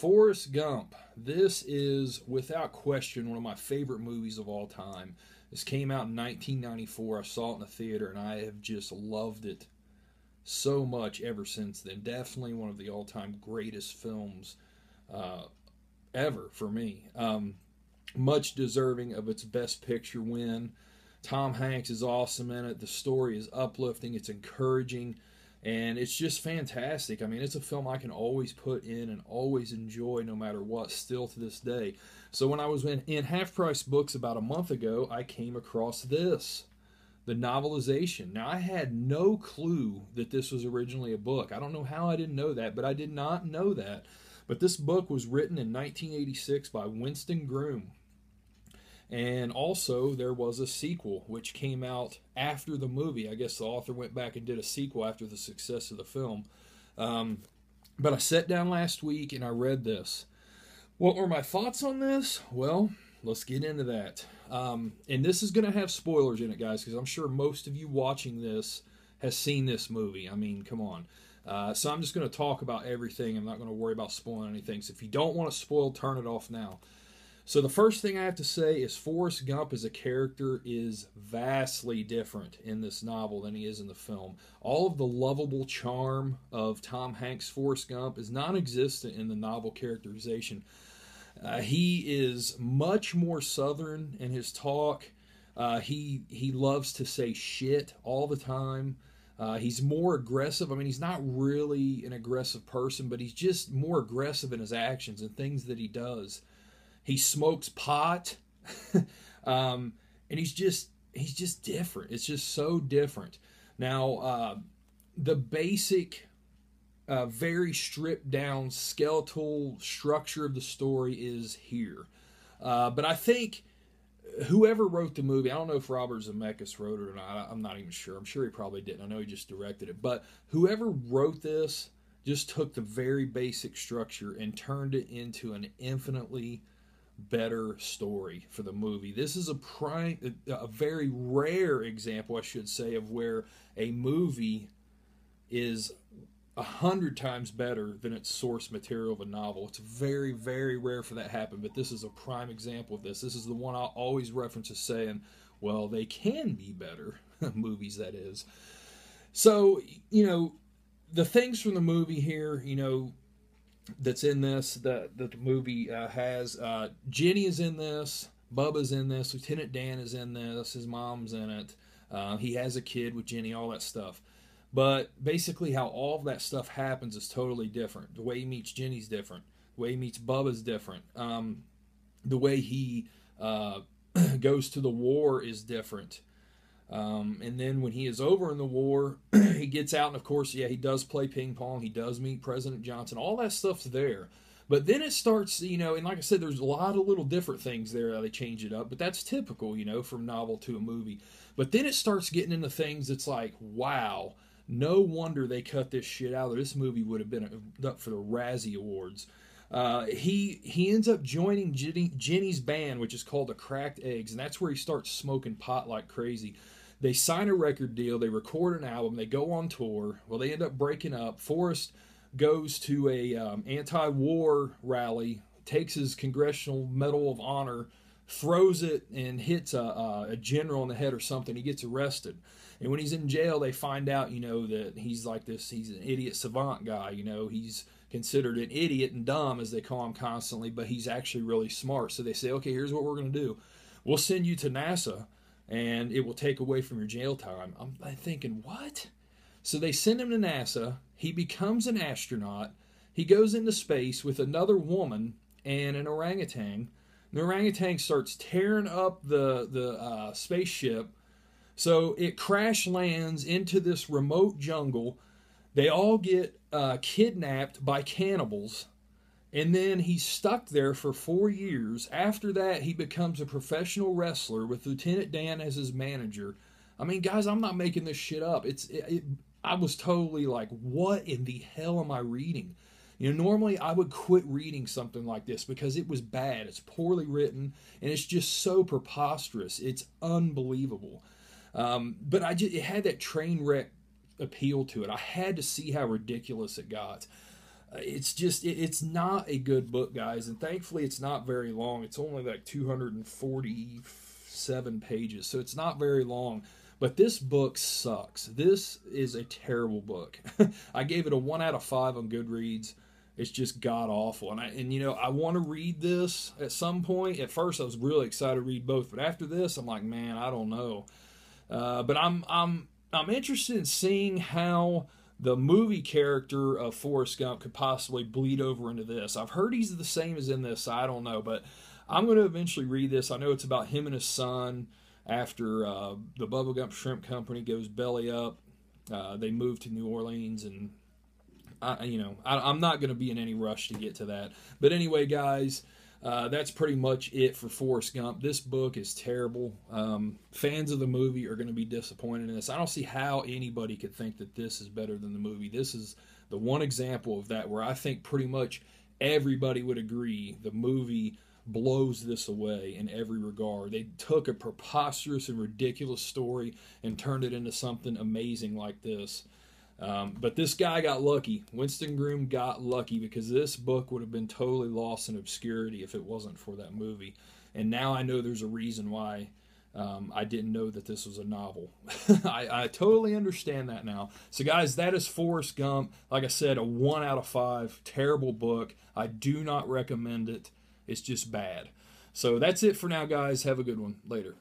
Forrest Gump. This is without question one of my favorite movies of all time. This came out in 1994. I saw it in the theater and I have just loved it so much ever since then. Definitely one of the all time greatest films uh, ever for me. Um, much deserving of its Best Picture win. Tom Hanks is awesome in it. The story is uplifting, it's encouraging, and it's just fantastic. I mean, it's a film I can always put in and always enjoy no matter what, still to this day. So, when I was in, in Half Price Books about a month ago, I came across this the novelization. Now, I had no clue that this was originally a book. I don't know how I didn't know that, but I did not know that. But this book was written in 1986 by Winston Groom. And also, there was a sequel which came out after the movie. I guess the author went back and did a sequel after the success of the film. Um, but I sat down last week and I read this. What were my thoughts on this? Well, let's get into that. Um, and this is going to have spoilers in it, guys, because I'm sure most of you watching this has seen this movie. I mean, come on. Uh, so I'm just going to talk about everything. I'm not going to worry about spoiling anything. So if you don't want to spoil, turn it off now. So the first thing I have to say is Forrest Gump as a character is vastly different in this novel than he is in the film. All of the lovable charm of Tom Hanks' Forrest Gump is non-existent in the novel characterization. Uh, he is much more southern in his talk. Uh, he he loves to say shit all the time. Uh, he's more aggressive. I mean, he's not really an aggressive person, but he's just more aggressive in his actions and things that he does. He smokes pot, um, and he's just he's just different. It's just so different. Now, uh, the basic, uh, very stripped down skeletal structure of the story is here, uh, but I think whoever wrote the movie, I don't know if Robert Zemeckis wrote it or not. I'm not even sure. I'm sure he probably didn't. I know he just directed it. But whoever wrote this just took the very basic structure and turned it into an infinitely better story for the movie. This is a prime, a very rare example, I should say, of where a movie is a hundred times better than its source material of a novel. It's very, very rare for that to happen, but this is a prime example of this. This is the one I always reference as saying, well, they can be better movies, that is. So, you know, the things from the movie here, you know, that's in this that, that the movie uh, has. Uh, Jenny is in this. Bubba's in this. Lieutenant Dan is in this. His mom's in it. Uh, he has a kid with Jenny. All that stuff. But basically, how all of that stuff happens is totally different. The way he meets Jenny's different. The way he meets Bubba's different. Um, the way he uh, goes to the war is different. Um, and then when he is over in the war, he gets out, and of course, yeah, he does play ping pong. He does meet President Johnson. All that stuff's there. But then it starts, you know, and like I said, there's a lot of little different things there that they change it up, but that's typical, you know, from novel to a movie. But then it starts getting into things that's like, wow, no wonder they cut this shit out. This movie would have been up for the Razzie Awards. Uh, he he ends up joining Jenny, Jenny's band, which is called the Cracked Eggs, and that's where he starts smoking pot like crazy. They sign a record deal, they record an album, they go on tour. Well, they end up breaking up. Forrest goes to a um, anti-war rally, takes his Congressional Medal of Honor, throws it, and hits a, a general in the head or something. He gets arrested. And when he's in jail, they find out, you know, that he's like this, he's an idiot savant guy, you know, he's considered an idiot and dumb, as they call him constantly, but he's actually really smart. So they say, okay, here's what we're going to do we'll send you to NASA and it will take away from your jail time. I'm, I'm thinking, what? So they send him to NASA. He becomes an astronaut. He goes into space with another woman and an orangutan. The orangutan starts tearing up the the uh, spaceship. So it crash lands into this remote jungle. They all get uh, kidnapped by cannibals and then he's stuck there for four years. After that, he becomes a professional wrestler with Lieutenant Dan as his manager. I mean, guys, I'm not making this shit up. It's it, it, I was totally like, what in the hell am I reading? You know, normally I would quit reading something like this because it was bad. It's poorly written and it's just so preposterous. It's unbelievable. Um, but I just it had that train wreck appeal to it. I had to see how ridiculous it got. It's just it, it's not a good book, guys, and thankfully it's not very long. It's only like 247 pages, so it's not very long. But this book sucks. This is a terrible book. I gave it a one out of five on Goodreads. It's just god awful, and I and you know I want to read this at some point. At first, I was really excited to read both, but after this, I'm like, man, I don't know. Uh, but I'm I'm I'm interested in seeing how the movie character of Forrest Gump could possibly bleed over into this. I've heard he's the same as in this. I don't know, but I'm going to eventually read this. I know it's about him and his son after uh, the Bubba Gump Shrimp Company goes belly up. Uh, they move to New Orleans, and I, you know, I, I'm not going to be in any rush to get to that. But anyway, guys. Uh, that's pretty much it for Forrest Gump. This book is terrible. Um, fans of the movie are going to be disappointed in this. I don't see how anybody could think that this is better than the movie. This is the one example of that where I think pretty much everybody would agree the movie blows this away in every regard. They took a preposterous and ridiculous story and turned it into something amazing like this. Um, but this guy got lucky. Winston Groom got lucky because this book would have been totally lost in obscurity if it wasn't for that movie. And now I know there's a reason why um, I didn't know that this was a novel. I, I, totally understand that now. So, guys, that is Forrest Gump. Like I said, a one out of five. Terrible book. I do not recommend it. It's just bad. So, that's it for now, guys. Have a good one. Later.